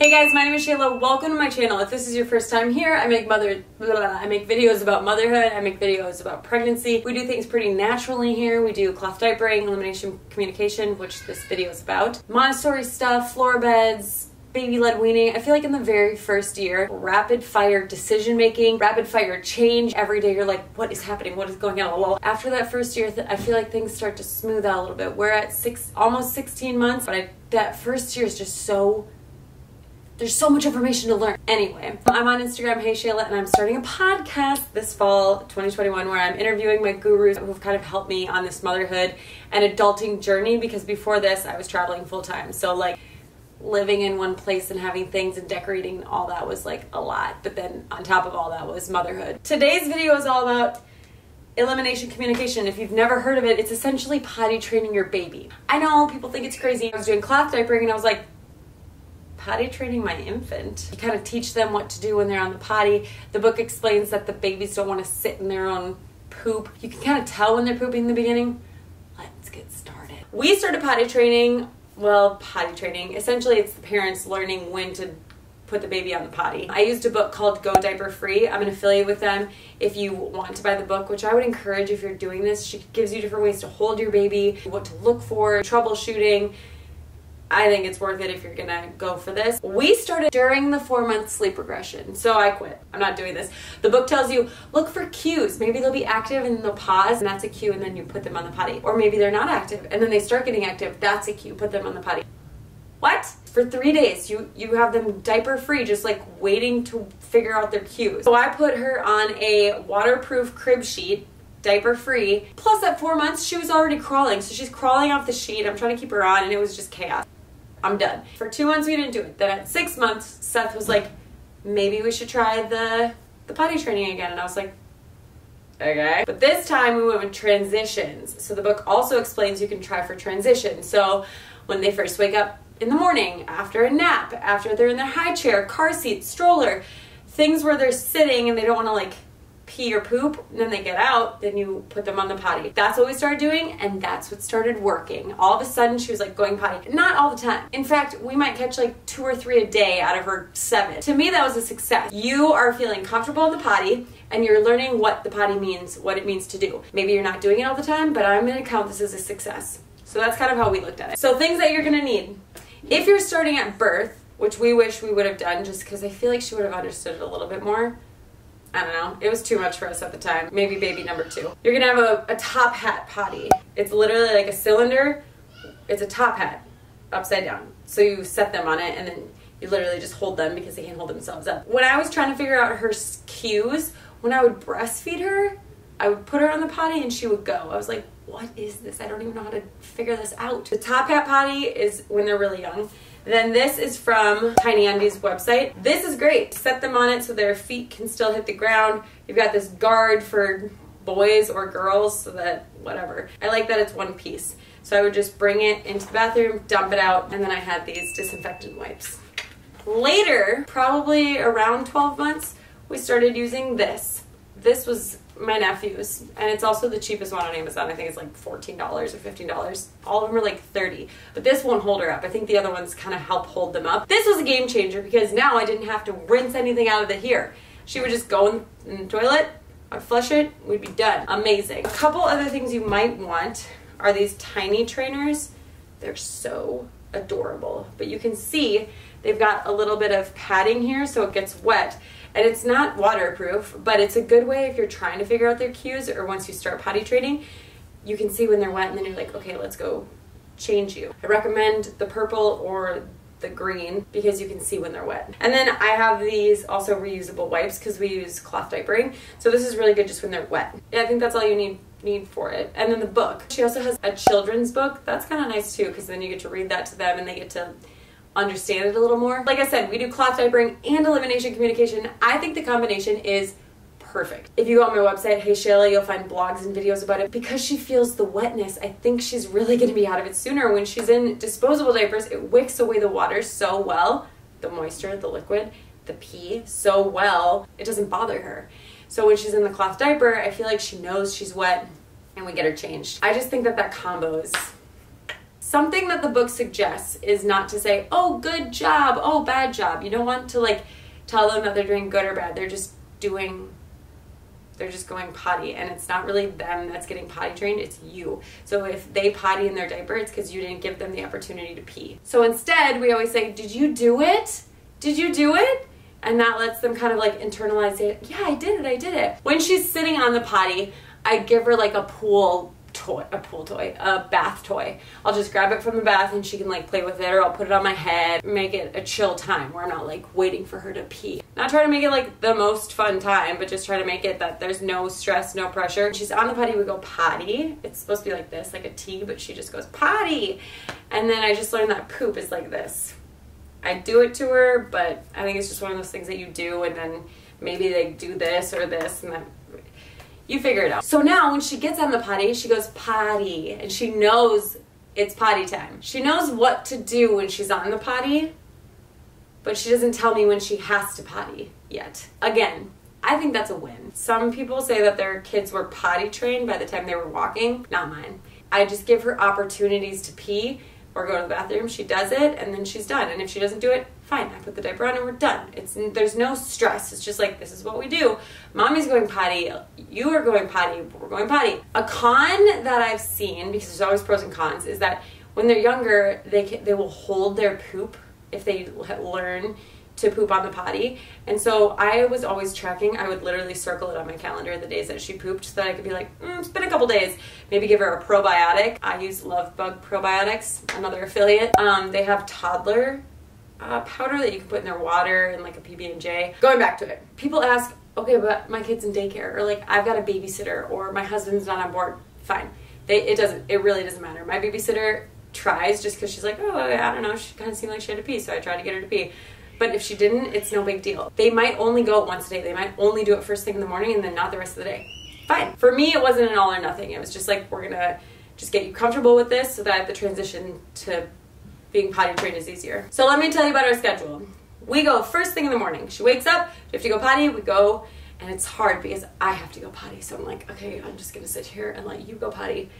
Hey guys, my name is Shayla. Welcome to my channel. If this is your first time here, I make mother blah, blah, I make videos about motherhood, I make videos about pregnancy. We do things pretty naturally here. We do cloth diapering, elimination communication, which this video is about. Montessori stuff, floor beds, baby led weaning. I feel like in the very first year, rapid fire decision making, rapid fire change. Every day you're like, what is happening? What is going on? Well, after that first year, I feel like things start to smooth out a little bit. We're at six, almost 16 months, but I, that first year is just so there's so much information to learn. Anyway, I'm on Instagram, Hey Shayla, and I'm starting a podcast this fall 2021 where I'm interviewing my gurus who've kind of helped me on this motherhood and adulting journey because before this I was traveling full time. So, like, living in one place and having things and decorating all that was like a lot. But then on top of all that was motherhood. Today's video is all about elimination communication. If you've never heard of it, it's essentially potty training your baby. I know people think it's crazy. I was doing cloth diapering and I was like, potty training my infant. You kind of teach them what to do when they're on the potty. The book explains that the babies don't want to sit in their own poop. You can kind of tell when they're pooping in the beginning. Let's get started. We started potty training, well, potty training. Essentially, it's the parents learning when to put the baby on the potty. I used a book called Go Diaper Free. I'm an affiliate with them. If you want to buy the book, which I would encourage if you're doing this, she gives you different ways to hold your baby, what to look for, troubleshooting I think it's worth it if you're gonna go for this. We started during the four month sleep regression, so I quit. I'm not doing this. The book tells you look for cues. Maybe they'll be active and they'll pause, and that's a cue, and then you put them on the potty. Or maybe they're not active and then they start getting active, that's a cue, put them on the potty. What? For three days, you, you have them diaper free, just like waiting to figure out their cues. So I put her on a waterproof crib sheet diaper free. Plus, at four months, she was already crawling. So she's crawling off the sheet. I'm trying to keep her on, and it was just chaos. I'm done. For two months, we didn't do it. Then at six months, Seth was like, maybe we should try the, the potty training again. And I was like, okay. But this time we went with transitions. So the book also explains you can try for transition. So when they first wake up in the morning, after a nap, after they're in their high chair, car seat, stroller, things where they're sitting and they don't want to like pee or poop, then they get out, then you put them on the potty. That's what we started doing, and that's what started working. All of a sudden, she was like going potty. Not all the time. In fact, we might catch like two or three a day out of her seven. To me, that was a success. You are feeling comfortable in the potty, and you're learning what the potty means, what it means to do. Maybe you're not doing it all the time, but I'm gonna count this as a success. So that's kind of how we looked at it. So things that you're gonna need. If you're starting at birth, which we wish we would have done just because I feel like she would have understood it a little bit more, I don't know. It was too much for us at the time. Maybe baby number two. You're gonna have a, a top hat potty. It's literally like a cylinder. It's a top hat upside down. So you set them on it and then you literally just hold them because they can't hold themselves up. When I was trying to figure out her cues, when I would breastfeed her, I would put her on the potty and she would go. I was like, what is this? I don't even know how to figure this out. The top hat potty is when they're really young. Then this is from Tiny Undies website. This is great. Set them on it so their feet can still hit the ground. You've got this guard for boys or girls so that whatever. I like that it's one piece. So I would just bring it into the bathroom, dump it out, and then I had these disinfectant wipes. Later, probably around 12 months, we started using this. This was my nephew's, and it's also the cheapest one on Amazon. I think it's like $14 or $15. All of them are like 30 but this won't hold her up. I think the other ones kind of help hold them up. This was a game changer because now I didn't have to rinse anything out of the here. She would just go in, in the toilet, I'd flush it, we'd be done. Amazing. A couple other things you might want are these tiny trainers. They're so adorable, but you can see they've got a little bit of padding here so it gets wet and it's not waterproof, but it's a good way if you're trying to figure out their cues or once you start potty training, you can see when they're wet and then you're like, okay, let's go change you. I recommend the purple or the green because you can see when they're wet. And then I have these also reusable wipes because we use cloth diapering. So this is really good just when they're wet. Yeah, I think that's all you need need for it. And then the book. She also has a children's book. That's kind of nice too because then you get to read that to them and they get to understand it a little more. Like I said, we do cloth diapering and elimination communication. I think the combination is perfect. If you go on my website, Hey Shayla, you'll find blogs and videos about it. Because she feels the wetness, I think she's really gonna be out of it sooner. When she's in disposable diapers, it wicks away the water so well, the moisture, the liquid, the pee so well, it doesn't bother her. So when she's in the cloth diaper, I feel like she knows she's wet and we get her changed. I just think that that combo is something that the book suggests is not to say, oh, good job, oh, bad job. You don't want to like tell them that they're doing good or bad. They're just doing they're just going potty. And it's not really them that's getting potty trained. It's you. So if they potty in their diaper it's because you didn't give them the opportunity to pee. So instead we always say did you do it? Did you do it? And that lets them kind of like internalize it. Yeah i did it. I did it. When she's sitting on the potty i give her like a pool toy, a pool toy, a bath toy. I'll just grab it from the bath and she can like play with it or I'll put it on my head, make it a chill time where I'm not like waiting for her to pee. Not try to make it like the most fun time, but just try to make it that there's no stress, no pressure. She's on the potty, we go potty. It's supposed to be like this, like a T, but she just goes potty. And then I just learned that poop is like this. I do it to her, but I think it's just one of those things that you do and then maybe they do this or this and then you figure it out. So now when she gets on the potty, she goes potty and she knows it's potty time. She knows what to do when she's on the potty, but she doesn't tell me when she has to potty yet. Again, I think that's a win. Some people say that their kids were potty trained by the time they were walking. Not mine. I just give her opportunities to pee or go to the bathroom. She does it and then she's done. And if she doesn't do it, fine. I put the diaper on and we're done. It's there's no stress. It's just like this is what we do. Mommy's going potty. You are going potty. We're going potty. A con that I've seen because there's always pros and cons is that when they're younger, they can, they will hold their poop if they learn to poop on the potty. And so I was always tracking. I would literally circle it on my calendar the days that she pooped so that I could be like, mm, it's been a couple days. Maybe give her a probiotic. I use Love Bug Probiotics, another affiliate. Um, they have toddler uh, powder that you can put in their water and like a PB and J. Going back to it, people ask, okay, but my kid's in daycare, or like I've got a babysitter, or my husband's not on board. Fine, they, it doesn't. It really doesn't matter. My babysitter tries just because she's like, oh, I don't know. She kind of seemed like she had to pee, so I tried to get her to pee. But if she didn't, it's no big deal. They might only go once a day. They might only do it first thing in the morning and then not the rest of the day. Fine. For me, it wasn't an all or nothing. It was just like, we're gonna just get you comfortable with this so that the transition to being potty trained is easier. So let me tell you about our schedule. We go first thing in the morning. She wakes up, we have to go potty, we go, and it's hard because I have to go potty. So I'm like, okay, I'm just gonna sit here and let you go potty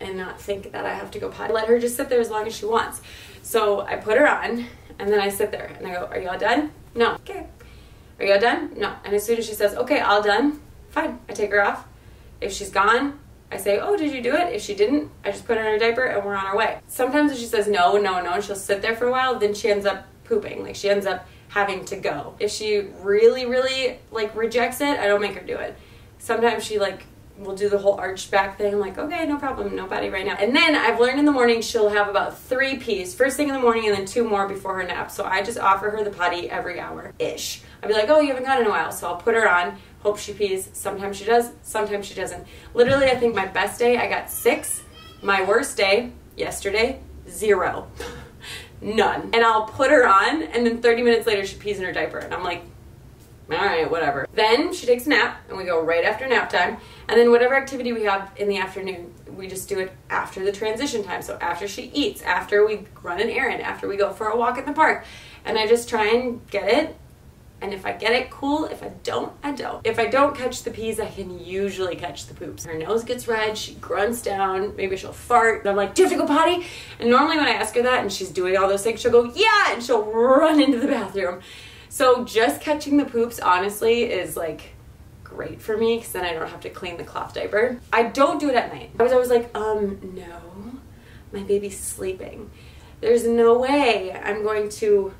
and not think that I have to go potty. Let her just sit there as long as she wants. So I put her on and then I sit there and I go, Are you all done? No. Okay. Are you all done? No. And as soon as she says, Okay, all done, fine. I take her off. If she's gone, I say, Oh, did you do it? If she didn't, I just put her in her diaper and we're on our way. Sometimes if she says no, no, no, and she'll sit there for a while, then she ends up pooping. Like she ends up having to go. If she really, really like rejects it, I don't make her do it. Sometimes she like we'll do the whole arched back thing. I'm like, okay, no problem, nobody right now. And then I've learned in the morning she'll have about three pees, first thing in the morning and then two more before her nap. So I just offer her the potty every hour ish. I'll be like, oh, you haven't gone in a while. So I'll put her on, hope she pees. Sometimes she does, sometimes she doesn't. Literally, I think my best day, I got six. My worst day, yesterday, zero. None. And I'll put her on, and then 30 minutes later, she pees in her diaper. And I'm like, all right, whatever. Then she takes a nap, and we go right after nap time. And then whatever activity we have in the afternoon, we just do it after the transition time. So after she eats, after we run an errand, after we go for a walk in the park. And I just try and get it. And if I get it, cool. If I don't, I don't. If I don't catch the pees, I can usually catch the poops. Her nose gets red, she grunts down, maybe she'll fart. I'm like, do you have to go potty? And normally when I ask her that and she's doing all those things, she'll go, yeah, and she'll run into the bathroom. So just catching the poops, honestly, is like great for me because then I don't have to clean the cloth diaper. I don't do it at night. I was always like, um, no, my baby's sleeping. There's no way I'm going to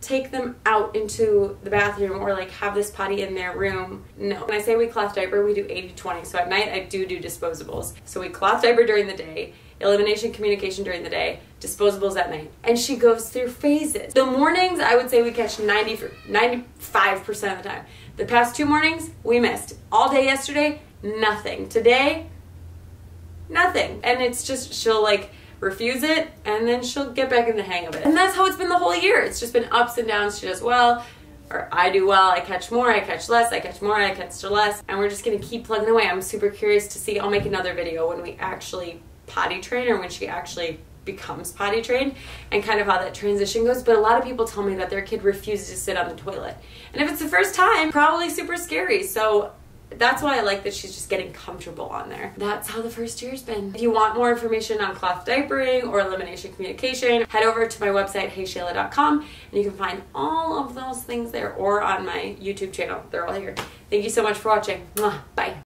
take them out into the bathroom or like have this potty in their room. No. When I say we cloth diaper, we do 80 20. So at night, I do do disposables. So we cloth diaper during the day elimination communication during the day, disposables at night. And she goes through phases. The mornings, I would say we catch 90, 95% of the time. The past two mornings, we missed. All day yesterday, nothing. Today, nothing. And it's just, she'll like refuse it and then she'll get back in the hang of it. And that's how it's been the whole year. It's just been ups and downs. She does well, or I do well, I catch more, I catch less, I catch more, I catch less, and we're just gonna keep plugging away. I'm super curious to see. I'll make another video when we actually potty train or when she actually becomes potty trained and kind of how that transition goes. But a lot of people tell me that their kid refuses to sit on the toilet. And if it's the first time, probably super scary. So that's why I like that she's just getting comfortable on there. That's how the first year's been. If you want more information on cloth diapering or elimination communication, head over to my website, heyshayla.com, and you can find all of those things there or on my YouTube channel. They're all here. Thank you so much for watching. Bye.